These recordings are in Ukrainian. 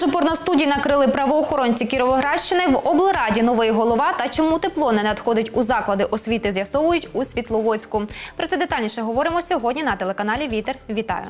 Мережу порностудій накрили правоохоронці Кіровоградщини в облраді новий голова та чому тепло не надходить у заклади освіти, з'ясовують у Світловодську. Про це детальніше говоримо сьогодні на телеканалі Вітер. Вітаю.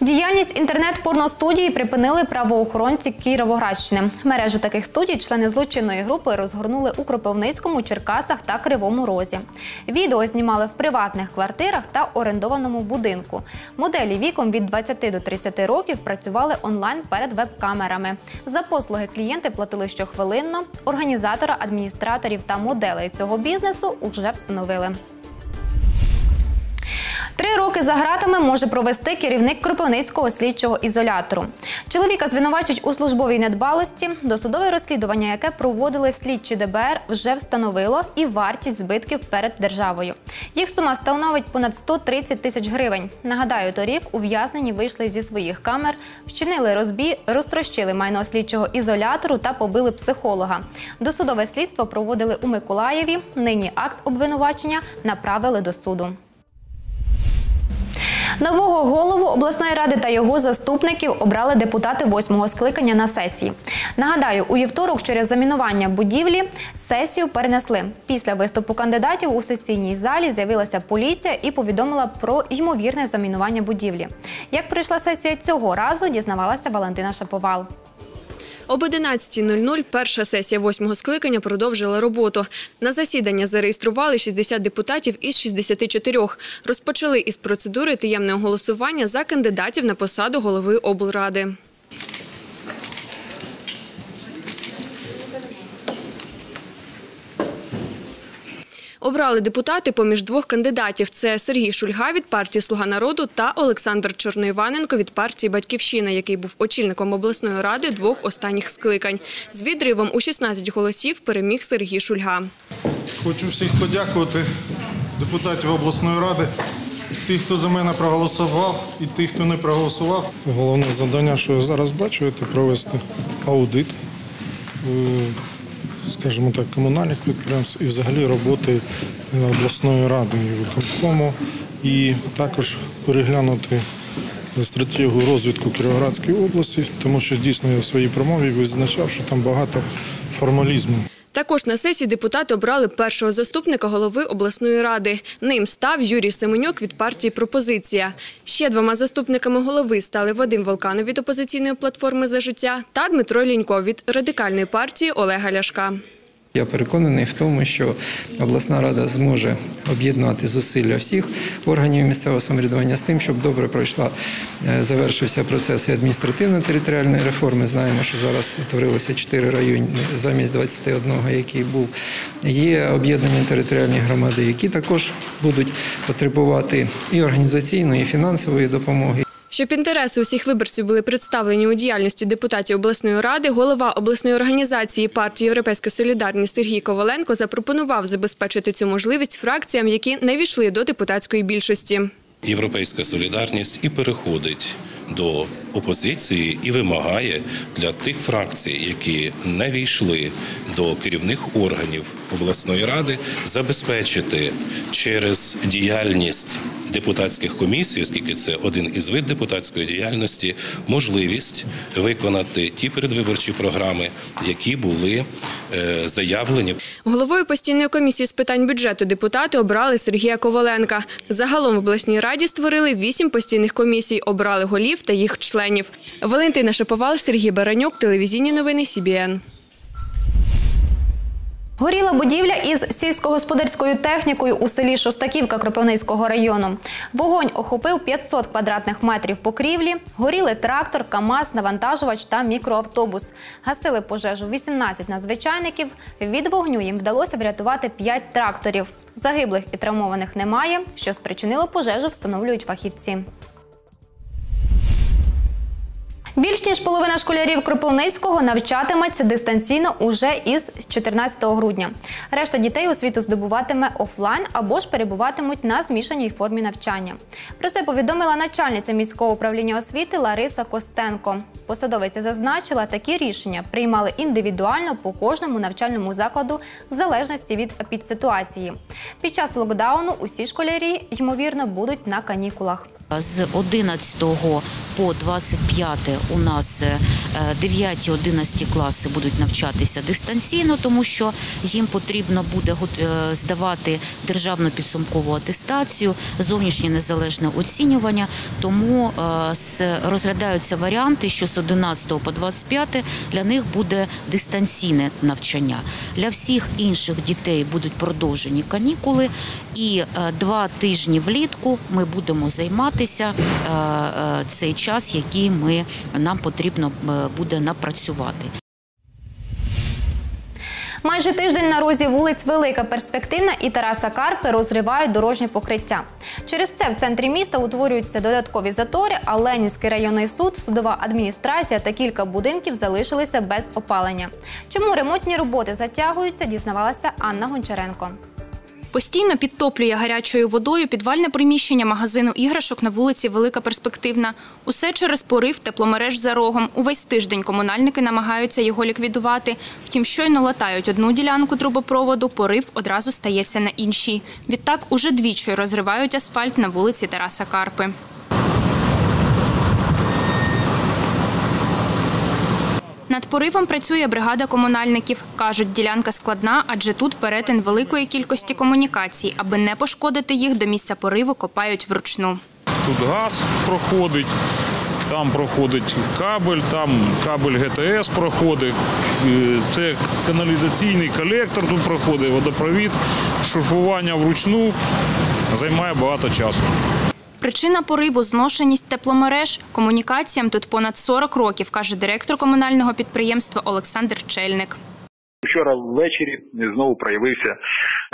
Діяльність інтернет-порностудії припинили правоохоронці Кіровоградщини. Мережу таких студій члени злочинної групи розгорнули у Кропивницькому, Черкасах та Кривому Розі. Відео знімали в приватних квартирах та орендованому будинку. Моделі віком від 20 до 30 років працювали онлайн перед веб-камерами. За послуги клієнти платили щохвилинно. Організатора, адміністраторів та моделей цього бізнесу уже встановили. Три роки за ґратами може провести керівник Кропивницького слідчого ізолятору. Чоловіка звинувачують у службовій недбалості. Досудове розслідування, яке проводили слідчі ДБР, вже встановило і вартість збитків перед державою. Їх сума становить понад 130 тисяч гривень. Нагадаю, торік ув'язнені вийшли зі своїх камер, вчинили розбій, розтрощили майно слідчого ізолятору та побили психолога. Досудове слідство проводили у Миколаєві. Нині акт обвинувачення направили до суду. Нового голову обласної ради та його заступників обрали депутати восьмого скликання на сесії. Нагадаю, у вівторок через замінування будівлі сесію перенесли. Після виступу кандидатів у сесійній залі з'явилася поліція і повідомила про ймовірне замінування будівлі. Як пройшла сесія цього разу, дізнавалася Валентина Шаповал. Об 11.00 перша сесія восьмого скликання продовжила роботу. На засідання зареєстрували 60 депутатів із 64. Розпочали із процедури таємного голосування за кандидатів на посаду голови облради. Обрали депутати поміж двох кандидатів. Це Сергій Шульга від партії Слуга народу та Олександр Чорноїваненко від партії Батьківщина, який був очільником обласної ради двох останніх скликань. З відривом у 16 голосів переміг Сергій Шульга. Хочу всіх подякувати депутатів обласної ради, тих, хто за мене проголосував, і тих, хто не проголосував. Головне завдання, що я зараз бачу, це провести аудит, е, скажімо так, комунальних підприємств і взагалі роботи обласної ради і виконкому, і також переглянути стратегію розвитку Кіровоградської області, тому що дійсно я в своїй промові визначав, що там багато формалізму. Також на сесії депутати обрали першого заступника голови обласної ради. Ним став Юрій Семенюк від партії «Пропозиція». Ще двома заступниками голови стали Вадим Волканов від опозиційної платформи «За життя» та Дмитро Лінько від радикальної партії Олега Ляшка. Я переконаний в тому, що обласна рада зможе об'єднати зусилля всіх органів місцевого самоврядування з тим, щоб добре пройшла, е, завершився процес адміністративно-територіальної реформи. Знаємо, що зараз утворилося 4 райони замість 21, який був. Є об'єднані територіальні громади, які також будуть потребувати і організаційної, і фінансової допомоги. Щоб інтереси усіх виборців були представлені у діяльності депутатів обласної ради, голова обласної організації партії Європейська Солідарність Сергій Коваленко запропонував забезпечити цю можливість фракціям, які не війшли до депутатської більшості. Європейська солідарність і переходить до опозиції і вимагає для тих фракцій, які не війшли до керівних органів обласної ради, забезпечити через діяльність депутатських комісій, оскільки це один із вид депутатської діяльності, можливість виконати ті передвиборчі програми, які були е, заявлені. Головою постійної комісії з питань бюджету депутати обрали Сергія Коваленка. Загалом в обласній раді створили вісім постійних комісій, обрали голів та їх членів. Валентина Шаповал, Сергій Баранюк, телевізійні новини СІБІН. Горіла будівля із сільськогосподарською технікою у селі Шостаківка Кропивницького району. Вогонь охопив 500 квадратних метрів покрівлі. Горіли трактор, КАМАЗ, навантажувач та мікроавтобус. Гасили пожежу 18 надзвичайників. Від вогню їм вдалося врятувати 5 тракторів. Загиблих і травмованих немає. Що спричинило пожежу, встановлюють фахівці. Більш ніж половина школярів Кропивницького навчатиметься дистанційно уже із 14 грудня. Решта дітей освіту здобуватиме офлайн або ж перебуватимуть на змішаній формі навчання. Про це повідомила начальниця міського управління освіти Лариса Костенко. Посадовиця зазначила, такі рішення приймали індивідуально по кожному навчальному закладу в залежності від підситуації. Під час локдауну усі школярі, ймовірно, будуть на канікулах. З 11 по 25 у нас 9-11 класи будуть навчатися дистанційно, тому що їм потрібно буде е, здавати державну підсумкову атестацію, зовнішнє незалежне оцінювання. Тому е, розглядаються варіанти, що з 11 по 25 для них буде дистанційне навчання. Для всіх інших дітей будуть продовжені канікули, і е, два тижні влітку ми будемо займатися е, е, цей час, який ми нам потрібно е, буде напрацювати. Майже тиждень на розі вулиць Велика Перспективна і Тараса Карпи розривають дорожнє покриття. Через це в центрі міста утворюються додаткові затори, а Ленінський районний суд, судова адміністрація та кілька будинків залишилися без опалення. Чому ремонтні роботи затягуються, дізнавалася Анна Гончаренко. Постійно підтоплює гарячою водою підвальне приміщення магазину іграшок на вулиці Велика Перспективна. Усе через порив тепломереж за рогом. Увесь тиждень комунальники намагаються його ліквідувати. Втім, щойно латають одну ділянку трубопроводу, порив одразу стається на іншій. Відтак уже двічі розривають асфальт на вулиці Тараса Карпи. Над поривом працює бригада комунальників. Кажуть, ділянка складна, адже тут перетин великої кількості комунікацій. Аби не пошкодити їх, до місця пориву копають вручну. Тут газ проходить, там проходить кабель, там кабель ГТС проходить. Це каналізаційний колектор тут проходить, водопровід, шурфування вручну займає багато часу. Причина пориву – зношеність тепломереж. Комунікаціям тут понад 40 років, каже директор комунального підприємства Олександр Чельник. Вчора ввечері знову проявився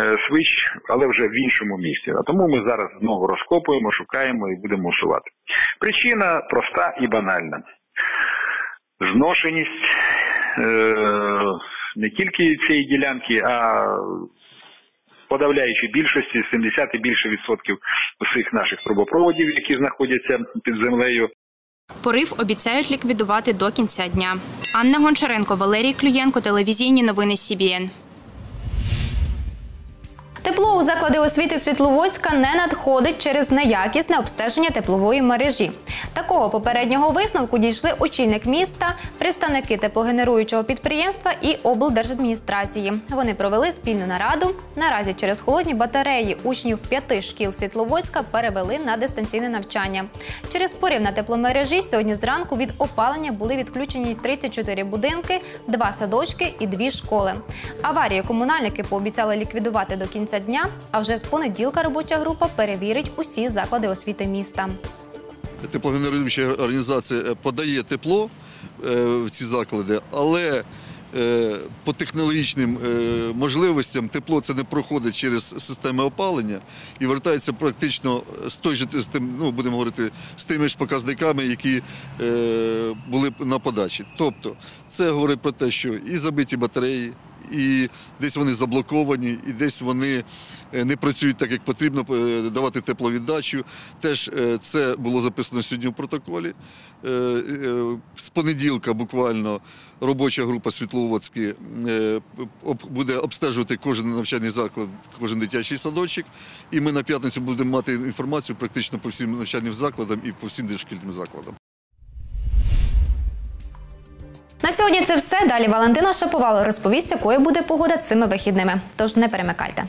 е, свищ, але вже в іншому місці. А тому ми зараз знову розкопуємо, шукаємо і будемо усувати. Причина проста і банальна. Зношеність е, не тільки цієї ділянки, а подавляючій більшості 70 і більше відсотків усіх наших трубопроводів, які знаходяться під землею, Порив обіцяють ліквідувати до кінця дня. Анна Гончаренко, Валерій Клюєнко, телевізійні новини СІБІН. Тепло у заклади освіти Світловодська не надходить через неякісне обстеження теплової мережі. Такого попереднього висновку дійшли очільник міста, представники теплогенеруючого підприємства і облдержадміністрації. Вони провели спільну нараду. Наразі через холодні батареї учнів п'яти шкіл Світловодська перевели на дистанційне навчання. Через порив на тепломережі сьогодні зранку від опалення були відключені 34 будинки, два садочки і дві школи. Аварію комунальники пообіцяли ліквідувати до кінця дня, а вже з понеділка робоча група перевірить усі заклади освіти міста. теплогенеруюча організація е, подає тепло е, в ці заклади, але е, по технологічним можливостям тепло це не проходить через системи опалення і вертається практично з той же з тим, ну будемо говорити, з тими ж показниками, які були на подачі. Тобто, це говорить про те, що і забиті батареї. І десь вони заблоковані, і десь вони е, не працюють так, як потрібно е, давати тепловіддачу. Теж е, це було записано сьогодні в протоколі. З понеділка буквально робоча група Світловодські буде обстежувати кожен навчальний заклад, кожен дитячий садочок. І ми на п'ятницю будемо мати інформацію практично по всім навчальним закладам і по всім дошкільним закладам. На сьогодні це все. Далі Валентина Шаповал розповість, якою буде погода цими вихідними. Тож не перемикайте.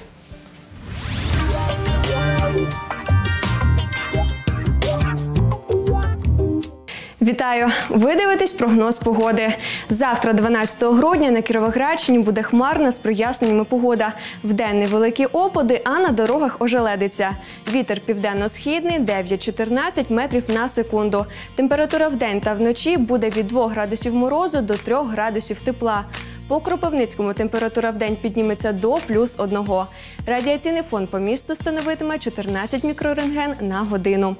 Вітаю! Ви дивитесь прогноз погоди. Завтра, 12 грудня, на Кіровоградщині буде хмарна з проясненнями погода. Вдень невеликі опади, а на дорогах ожеледиться. Вітер південно-східний 9-14 метрів на секунду. Температура вдень та вночі буде від 2 градусів морозу до 3 градусів тепла. По Кропивницькому температура в день підніметься до плюс 1. Радіаційний фон по місту становитиме 14 мікрорентген на годину.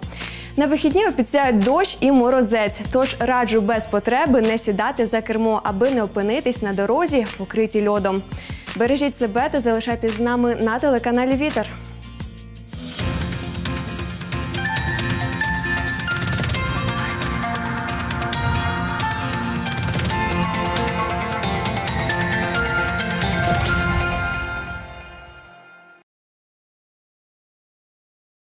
На вихідні обіцяють дощ і морозець, тож раджу без потреби не сідати за кермо, аби не опинитись на дорозі, покритій льодом. Бережіть себе та залишайтесь з нами на телеканалі Вітер.